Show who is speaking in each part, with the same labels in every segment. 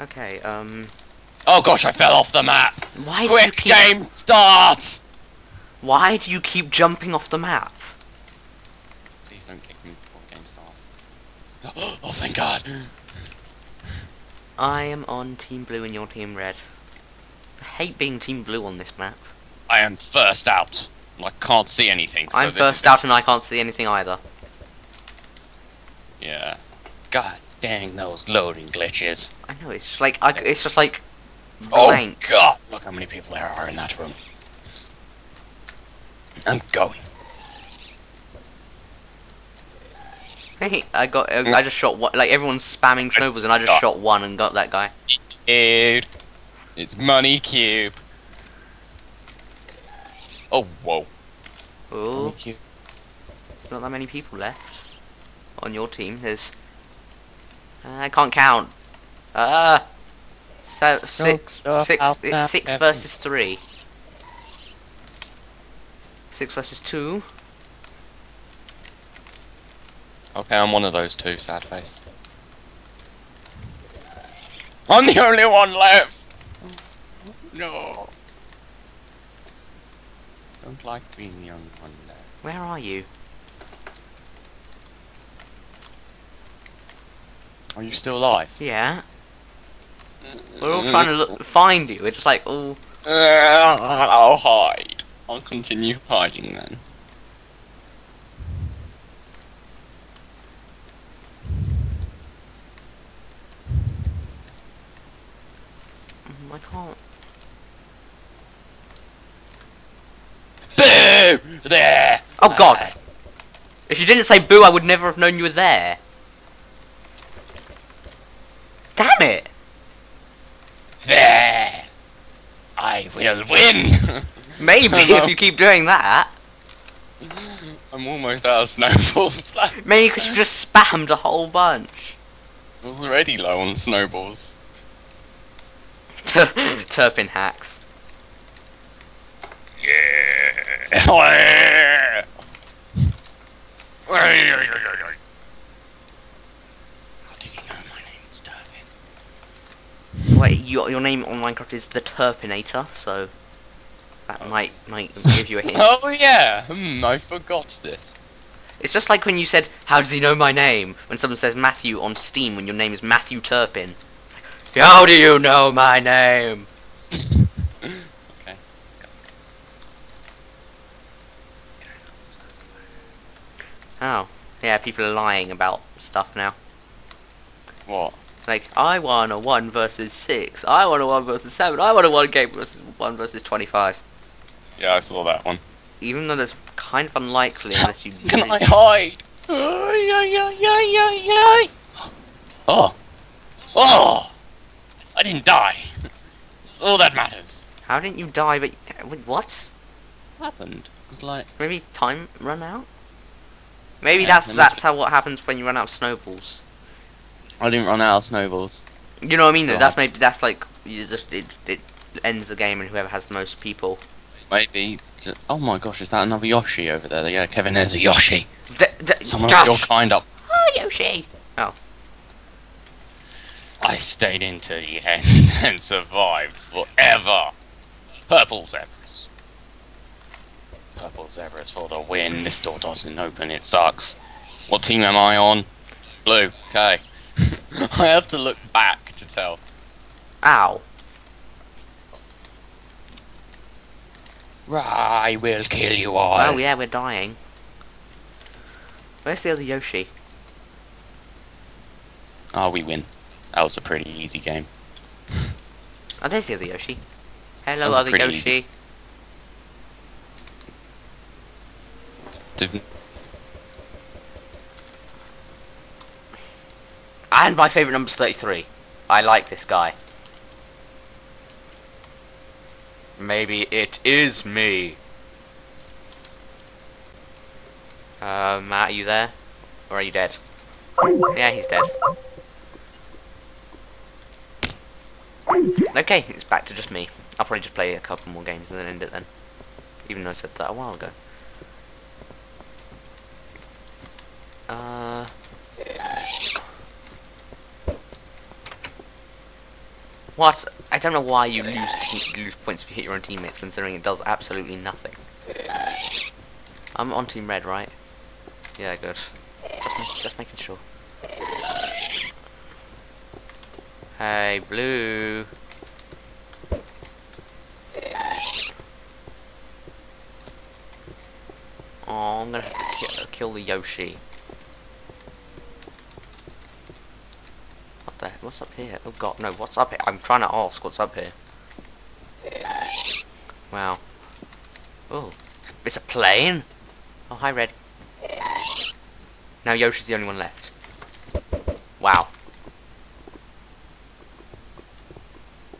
Speaker 1: Okay, um...
Speaker 2: Oh gosh, I fell off the map.
Speaker 1: Why do you
Speaker 2: Quick
Speaker 1: keep...
Speaker 2: game start.
Speaker 1: Why do you keep jumping off the map?
Speaker 2: Please don't kick me before the game starts. Oh, thank God.
Speaker 1: I am on Team Blue and you're Team Red. I hate being Team Blue on this map.
Speaker 2: I am first out. I can't see anything. So
Speaker 1: I'm
Speaker 2: this
Speaker 1: first out and I can't see anything either.
Speaker 2: Yeah. God dang those loading glitches.
Speaker 1: I know, it's just like, I, it's just like...
Speaker 2: Oh
Speaker 1: Blank.
Speaker 2: God! Look how many people there are in that room. I'm going.
Speaker 1: Hey, I got, uh, I just shot one, like everyone's spamming snowballs and I just shot one and got that guy.
Speaker 2: Dude, it's Money Cube. Oh whoa.
Speaker 1: Oh,
Speaker 2: Money Cube.
Speaker 1: not that many people left on your team. There's, I can't count. Ah, so, six,
Speaker 2: stuff
Speaker 1: six,
Speaker 2: out
Speaker 1: it's six versus three. Six versus two.
Speaker 2: Okay, I'm one of those two. Sad face. I'm the only one left. No. Don't like being the only one left.
Speaker 1: Where are you?
Speaker 2: Are you still alive?
Speaker 1: Yeah. We're all trying to look, find you. We're just like, oh,
Speaker 2: I'll hide. I'll continue hiding then.
Speaker 1: mm, I can't.
Speaker 2: Boo! There!
Speaker 1: Oh God! If you didn't say boo, I would never have known you were there. Damn it!
Speaker 2: There! I will win!
Speaker 1: Maybe if you keep doing that.
Speaker 2: I'm almost out of snowballs. I
Speaker 1: Maybe because you just spammed a whole bunch.
Speaker 2: I was already low on snowballs.
Speaker 1: Turpin hacks.
Speaker 2: Yeah! How did he know my name was
Speaker 1: Wait, your your name on Minecraft is the Turpinator, so that might might give you a hint.
Speaker 2: Oh yeah! Hmm, I forgot this.
Speaker 1: It's just like when you said, "How does he know my name?" When someone says Matthew on Steam when your name is Matthew Turpin. It's like, How do you know my name?
Speaker 2: Okay, let's go, let's go. Let's go.
Speaker 1: Oh, yeah, people are lying about stuff now.
Speaker 2: What?
Speaker 1: Like, I won a 1 versus 6, I won a 1 versus 7, I won a 1 game versus 1 versus 25.
Speaker 2: Yeah, I saw that one.
Speaker 1: Even though that's kind of unlikely unless you...
Speaker 2: Can I hide? Oh. Oh! I didn't die. That's all that matters.
Speaker 1: How didn't you die but... Wait, what?
Speaker 2: What happened? It was like...
Speaker 1: Maybe time run out? Maybe
Speaker 2: Yeah,
Speaker 1: that's that's how what happens when you run out of snowballs.
Speaker 2: I didn't run out of snowballs.
Speaker 1: You know what I mean?
Speaker 2: Still
Speaker 1: That's maybe that's like you just it it ends the game and whoever has the most people.
Speaker 2: Maybe... Oh my gosh, is that another Yoshi over there? Yeah, Kevin, there's a Yoshi.
Speaker 1: The, the,
Speaker 2: Someone
Speaker 1: Josh!
Speaker 2: of your kind up.
Speaker 1: Oh, Yoshi! Oh.
Speaker 2: I stayed into the end and survived forever. Purple zebras. Purple zebras for the win. This door doesn't open, it sucks. What team am I on? Blue. Okay. I have to look back to tell.
Speaker 1: Ow.
Speaker 2: I will kill you all.
Speaker 1: Oh yeah, we're dying. Where's the other Yoshi?
Speaker 2: Oh, we win. That was a pretty easy game.
Speaker 1: Oh, there's the other Yoshi. Hello, other Yoshi.
Speaker 2: easy.
Speaker 1: And my favourite number's 33. I like this guy. Maybe it is me. Uh, Matt, are you there? Or are you dead? Yeah, he's dead. Okay, it's back to just me. I'll probably just play a couple more games and then end it then. Even though I said that a while ago. Uh... What? I don't know why you lose lose points if you hit your own teammates, considering it does absolutely nothing. I'm on team red, right? Yeah, good. Just, just making sure. Hey, blue. Oh, I'm gonna have to ki- kill the Yoshi. What the? What's up here? Oh God, no! What's up here? I'm trying to ask what's up here. Wow. Oh, it's a plane. Oh, hi, Red. Now Yoshi's the only one left. Wow.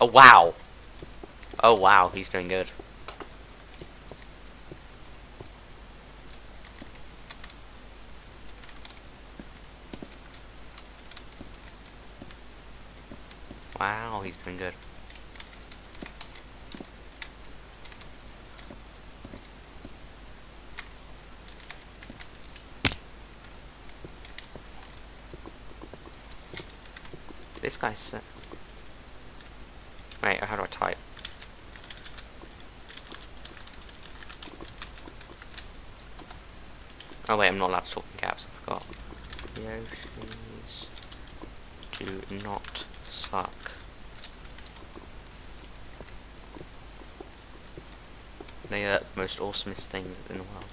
Speaker 1: Oh wow. Oh wow, he's doing good. Wow, he's doing good. This guy's... Uh... Wait, how do I type? Oh wait, I'm not allowed to talk in caps, I forgot. Yoshis do not suck. They are the most awesomest things in the world.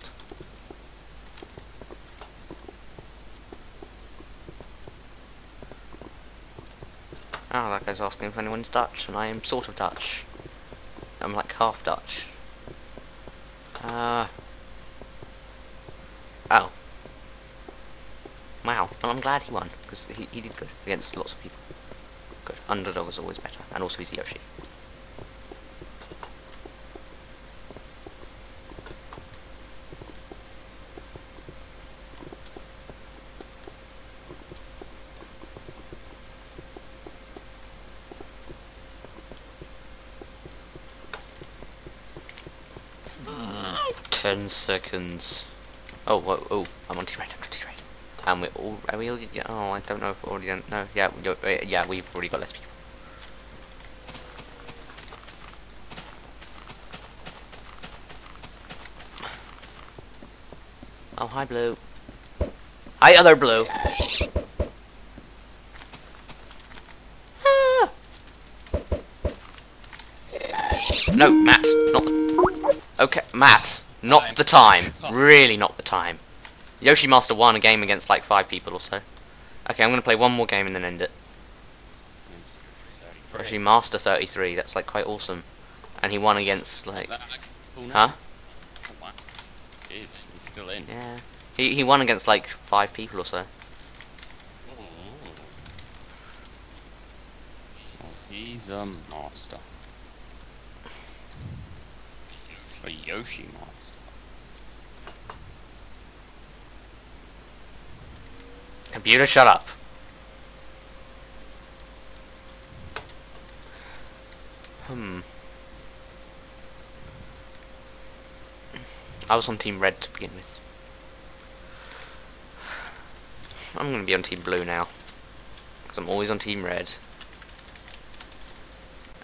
Speaker 1: Oh, that guy's asking if anyone's Dutch, and I am sort of Dutch. I'm like half Dutch. Uh. Oh. Wow. Well, I'm glad he won, because he, he did good against lots of people. Good. Underdog is always better, and also he's Yoshi. Ten seconds. Oh, whoa, oh, I'm on T-Red, I'm on T-Red. And we're all, are we yeah, oh, I don't know if we're already done, no, yeah, uh, yeah, we've already got less people. Oh, hi, Blue. Hi, other Blue. Ah. No, Matt, not. Okay, Matt, not the time. Really not the time. Yoshi Master won a game against like five people or so. Okay, I'm gonna play one more game and then end it. Yoshi Master 33, that's like quite awesome. And he won against like... Huh?
Speaker 2: He. Oh, he's still in.
Speaker 1: Yeah. He, he won against like five people or so.
Speaker 2: Oh, he's a master. A Yoshi monster.
Speaker 1: Computer, shut up. Hmm. I was on Team Red to begin with. I'm gonna be on Team Blue now. Because I'm always on Team Red.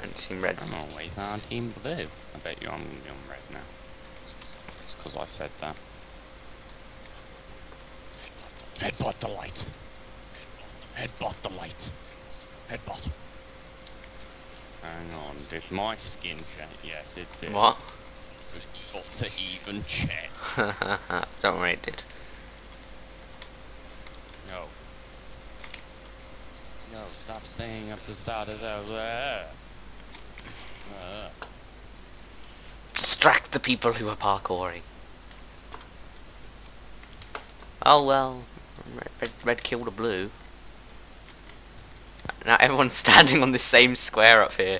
Speaker 1: And Team Red.
Speaker 2: I'm always on Team Blue. I bet you I'm on red now. It's because I said that. Headbutt the light. Headbutt the light. Headbutt. Hang on, did my skin change? Yes, it did.
Speaker 1: What?
Speaker 2: We've got to even check.
Speaker 1: Don't worry, it did.
Speaker 2: No. No, stop staying up the start of the... Uh, uh.
Speaker 1: Distract the people who are parkouring. Oh well, red, red, killed a blue. Now everyone's standing on the same square up here.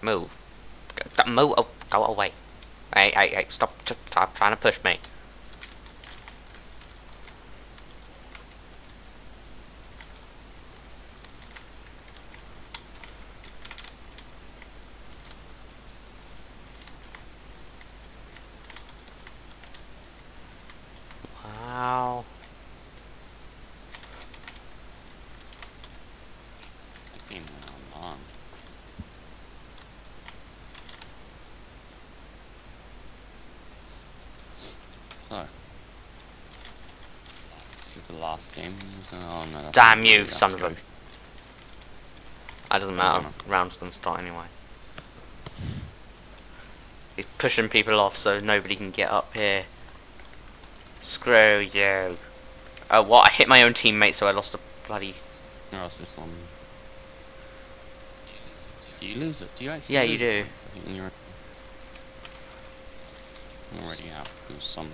Speaker 1: Move. Move. Oh, go away. Hey, hey, hey, stop, stop trying to push me. Wow.
Speaker 2: the last game. was- Oh no. that's
Speaker 1: Damn you,
Speaker 2: really-
Speaker 1: son of a-
Speaker 2: good.
Speaker 1: That doesn't matter. Round's gonna start anyway. He's pushing people off so nobody can get up here. Screw you. Oh, what? I hit my own teammate so I lost a bloody...
Speaker 2: Or else this one. Do you lose it? Do you actually
Speaker 1: Yeah,
Speaker 2: lose
Speaker 1: you
Speaker 2: it?
Speaker 1: do.
Speaker 2: I think you're I'm already out because some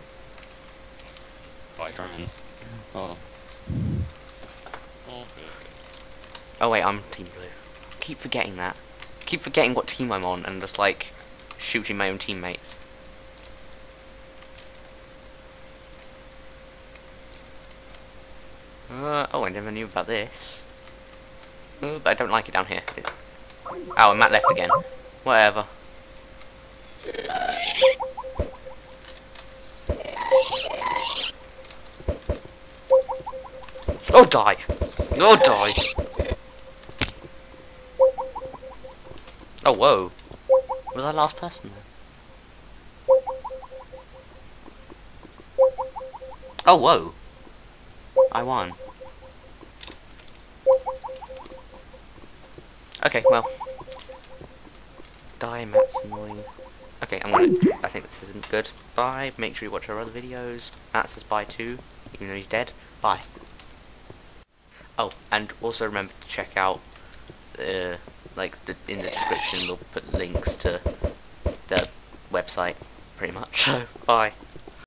Speaker 2: fighter and oh. Oh,
Speaker 1: Oh wait, I'm team blue. Keep forgetting that. Keep forgetting what team I'm on and just like shooting my own teammates. Uh, oh, I never knew about this. Uh, but I don't like it down here. Oh, and Matt left again. Whatever. Oh, die! Oh, die! Oh, whoa. Was I last person then? Oh, whoa. I won. Okay, well. Die, Matt's annoying. Okay, I'm gonna... I think this isn't good. Bye. Make sure you watch our other videos. Matt says bye too, even though he's dead. Bye. Oh, and also remember to check out, uh, like, the, in the description we'll put links to the website, pretty much. So, bye.